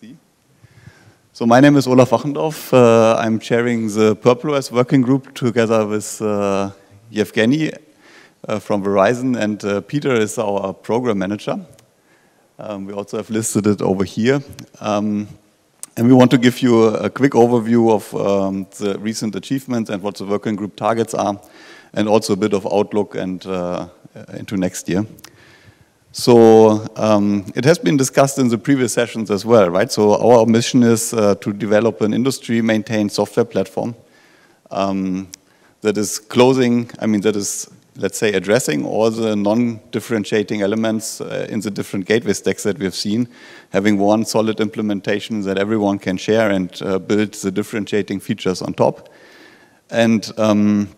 see. So my name is Olaf Wachendorf. Uh, I'm chairing the prplOS working group together with uh, Yevgeny uh, from Verizon, and uh, Peter is our program manager. Um, we also have listed it over here. Um, and we want to give you a, quick overview of um, the recent achievements and what the working group targets are, and also a bit of outlook and uh, into next year. So um, it has been discussed in the previous sessions as well, right? So our mission is uh, to develop an industry-maintained software platform um, that is closing, I mean, that is let's say, addressing all the non-differentiating elements uh, in the different gateway stacks that we have seen, having one solid implementation that everyone can share and uh, build the differentiating features on top. And um,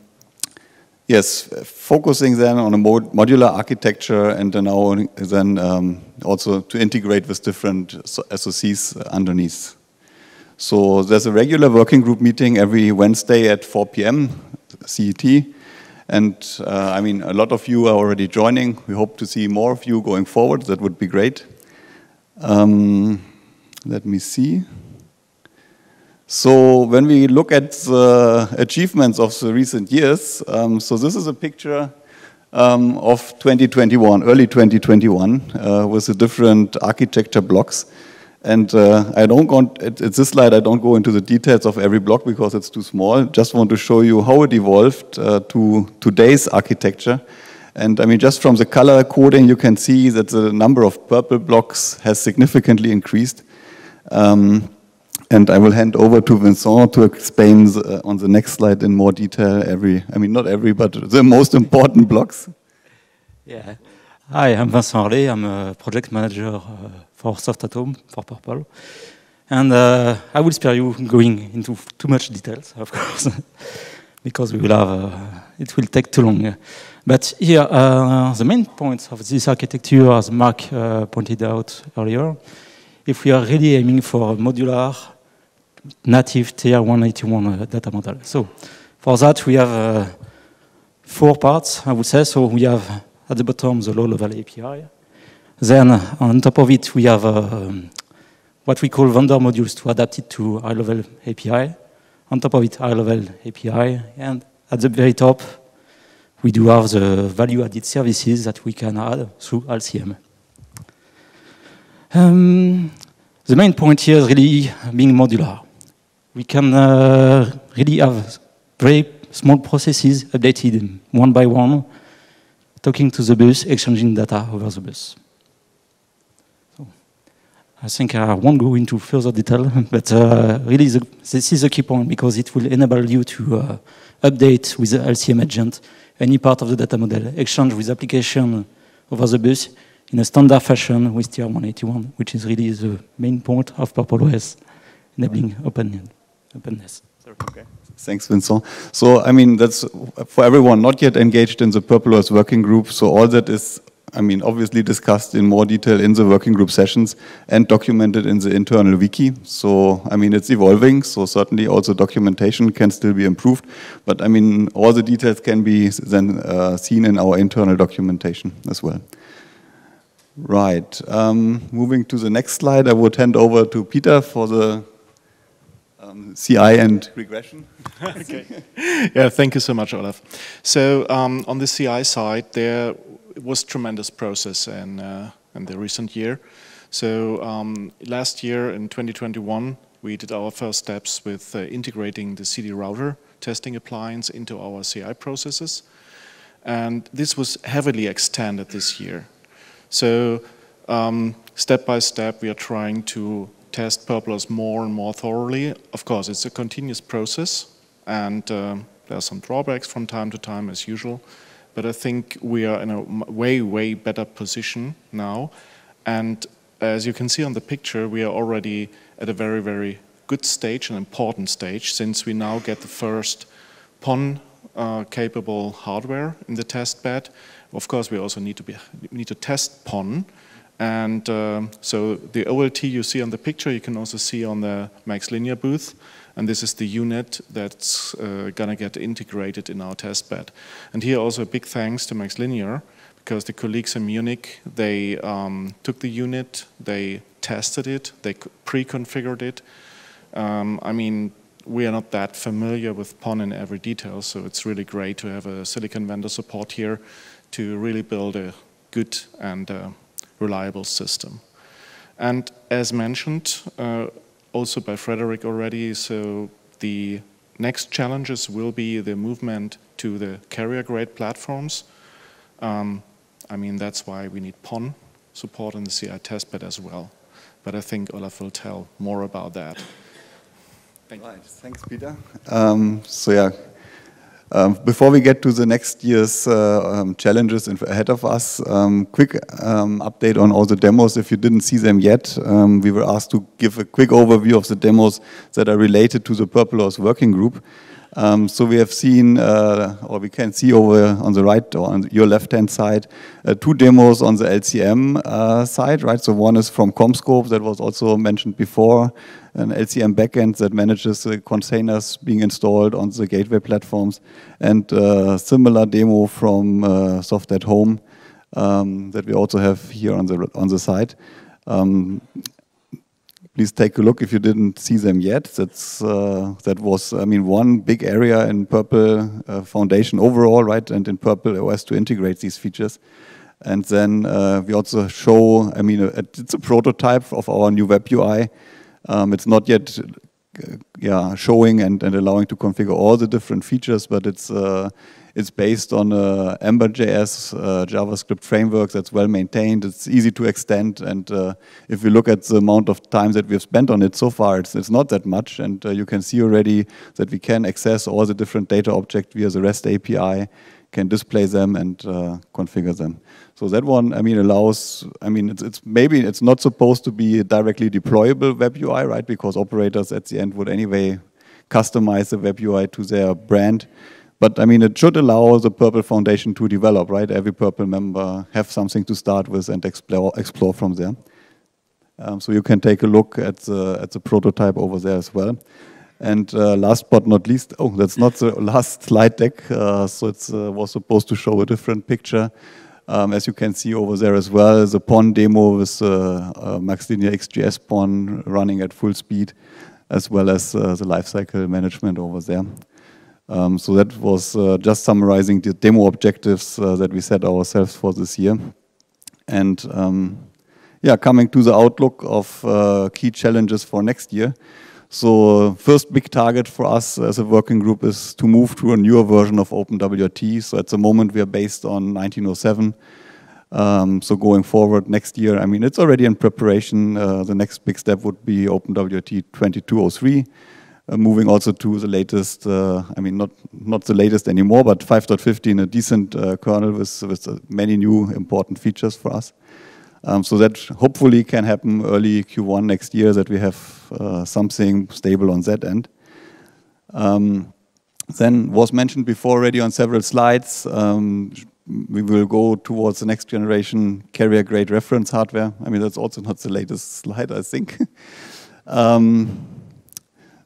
yes, focusing then on a mod modular architecture and then, then um, also to integrate with different SOCs underneath. So there's a regular working group meeting every Wednesday at 4 p.m. CET and uh, I mean, a lot of you are already joining. We hope to see more of you going forward. That would be great. Um, let me see. So when we look at the achievements of the recent years, um, so this is a picture um, of 2021, early 2021, uh, with the different architecture blocks. And uh, I don't go, at, this slide, I don't go into the details of every block because it's too small. Just want to show you how it evolved uh, to today's architecture. And I mean, just from the color coding, you can see that the number of purple blocks has significantly increased. Um, and I will hand over to Vincent to explain uh, on the next slide in more detail every, I mean, not every, but the most important blocks. Yeah. Hi, I'm Vincent Harlé. I'm a project manager uh, for SoftAtHome, for prpl. And uh, I will spare you going into too much details, of course, because we will have, uh, it will take too long. But here, uh, the main points of this architecture, as Mark pointed out earlier, if we are really aiming for a modular, native TR-181 uh, data model. So for that, we have four parts, I would say. So we have at the bottom the low-level API. Then on top of it, we have uh, what we call vendor modules to adapt it to high-level API. On top of it, high-level API. And at the very top, we do have the value-added services that we can add through LCM. Um, the main point here is really being modular. We can uh, really have very small processes updated one by one talking to the bus, exchanging data over the bus. So I think I won't go into further detail, but uh, really the, this is a key point because it will enable you to uh, update with the LCM agent any part of the data model, exchange with application over the bus in a standard fashion with TR181, which is really the main point of prplOS, enabling open, openness. Sorry. Okay. Thanks, Vincent. So, I mean, that's for everyone not yet engaged in the prplOS working group. So all that is, I mean, obviously discussed in more detail in the working group sessions and documented in the internal wiki. So, I mean, it's evolving. So certainly also documentation can still be improved. But I mean, all the details can be then uh, seen in our internal documentation as well. Right. Um, moving to the next slide, I would hand over to Peter for the um, CI and regression. okay. Yeah, thank you so much, Olaf. So um, on the CI side, there was tremendous process in, uh, in the recent year. So um, last year in 2021, we did our first steps with uh, integrating the CDRouter testing appliance into our CI processes. And this was heavily extended this year. So um, step by step, we are trying to test prplOS more and more thoroughly. Of course, it's a continuous process, and uh, there are some drawbacks from time to time, as usual. But I think we are in a way, way better position now. And as you can see on the picture, we are already at a very, very good stage, an important stage, since we now get the first PON uh, capable hardware in the test bed. Of course, we also need to be need to test PON, and um, so the OLT you see on the picture, you can also see on the MaxLinear booth. And this is the unit that's uh, going to get integrated in our testbed. And here also a big thanks to MaxLinear, because the colleagues in Munich, they um, took the unit, they tested it, they pre-configured it. Um, I mean, we are not that familiar with PON in every detail, so it's really great to have a silicon vendor support here to really build a good and uh, reliable system. And as mentioned, uh, also by Frederick already, so the next challenges will be the movement to the carrier grade platforms. Um, I mean, that's why we need PON support in the CI testbed as well. But I think Olaf will tell more about that. Thank right. Thanks, Peter. Um, so yeah, um, before we get to the next year's uh, um, challenges ahead of us, um, quick um, update on all the demos. If you didn't see them yet, um, we were asked to give a quick overview of the demos that are related to the prplOS working group. Um, so we have seen, uh, or we can see over on the right or on your left-hand side, uh, two demos on the LCM uh, side, right? So one is from CommScope that was also mentioned before, an LCM backend that manages the containers being installed on the gateway platforms, and a uh, similar demo from uh, SoftAtHome um, that we also have here on the on the side. Um, please take a look if you didn't see them yet. That's uh, that was, I mean, one big area in prpl uh, Foundation overall, right, and in prplOS to integrate these features. And then uh, we also show, I mean, it's a prototype of our new web UI. Um, it's not yet, uh, yeah, showing and, and allowing to configure all the different features, but it's uh, it's based on a Ember.js uh, JavaScript framework that's well maintained. It's easy to extend, and uh, if we look at the amount of time that we've spent on it so far, it's, it's not that much. And uh, you can see already that we can access all the different data objects via the REST API, can display them and uh, configure them. So that one, I mean, allows. I mean, it's, it's maybe it's not supposed to be a directly deployable web UI, right? Because operators at the end would anyway customize the web UI to their brand. But I mean, it should allow the prpl Foundation to develop, right? Every prpl member have something to start with and explore, explore from there. Um, so you can take a look at the, at the prototype over there as well. And uh, last but not least, oh, that's not the last slide deck. Uh, so it uh, was supposed to show a different picture. Um, as you can see over there as well, the PON demo with uh, uh, MaxLinear XGS PON running at full speed, as well as uh, the lifecycle management over there. Um, so that was uh, just summarizing the demo objectives uh, that we set ourselves for this year. And um, yeah, coming to the outlook of uh, key challenges for next year. So first big target for us as a working group is to move to a newer version of OpenWRT. So at the moment we are based on 1907. Um, so going forward next year, I mean, it's already in preparation. Uh, the next big step would be OpenWRT 2203. Uh, moving also to the latest, uh, I mean, not not the latest anymore, but 5.15, a decent uh, kernel with, with many new important features for us. Um, so that hopefully can happen early Q1 next year, that we have something stable on that end. Um, then was mentioned before already on several slides, um, we will go towards the next generation carrier grade reference hardware. I mean, that's also not the latest slide, I think.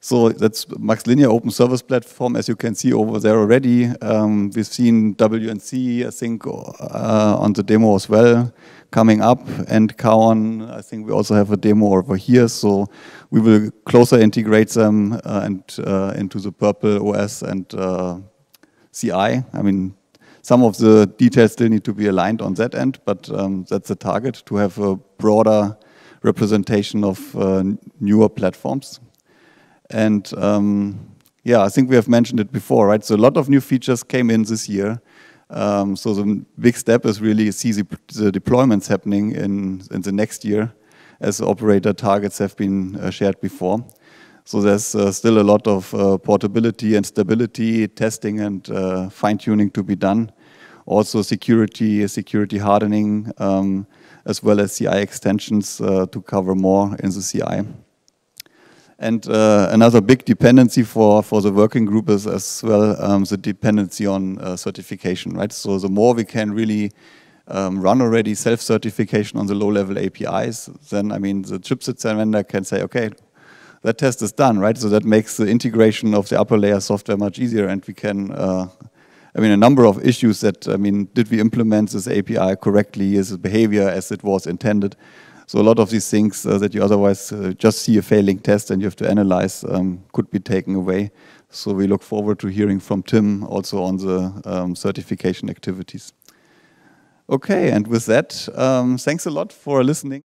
so that's MaxLinear Open Service Platform, as you can see over there already. Um, we've seen WNC, I think, uh, on the demo as well, coming up, and Kaon, I think we also have a demo over here. So we will closer integrate them uh, and uh, into the prplOS and uh, CI. I mean, some of the details still need to be aligned on that end, but um, that's the target to have a broader representation of uh, newer platforms. And um, yeah, I think we have mentioned it before, right? So a lot of new features came in this year. Um, so the big step is really see the, the, deployments happening in, in the next year as operator targets have been uh, shared before. So there's uh, still a lot of uh, portability and stability testing and uh, fine tuning to be done. Also security, security hardening, um, as well as CI extensions uh, to cover more in the CI. And uh, another big dependency for, for the working group is as well um, the dependency on uh, certification, right? So the more we can really um, run already self-certification on the low-level APIs, then I mean the chipset vendor can say, okay, that test is done, right? So that makes the integration of the upper layer software much easier, and we can. Uh, I mean, a number of issues that I mean, did we implement this API correctly? Is the behavior as it was intended? So a lot of these things uh, that you otherwise uh, just see a failing test and you have to analyze um, could be taken away. So we look forward to hearing from Tim also on the um, certification activities. Okay, and with that, um, thanks a lot for listening.